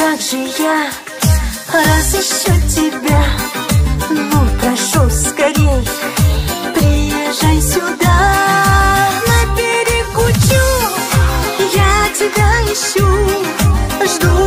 же я разыщу тебя? Ну, прошу, скорей, приезжай сюда. На берегу Чу я тебя ищу Жду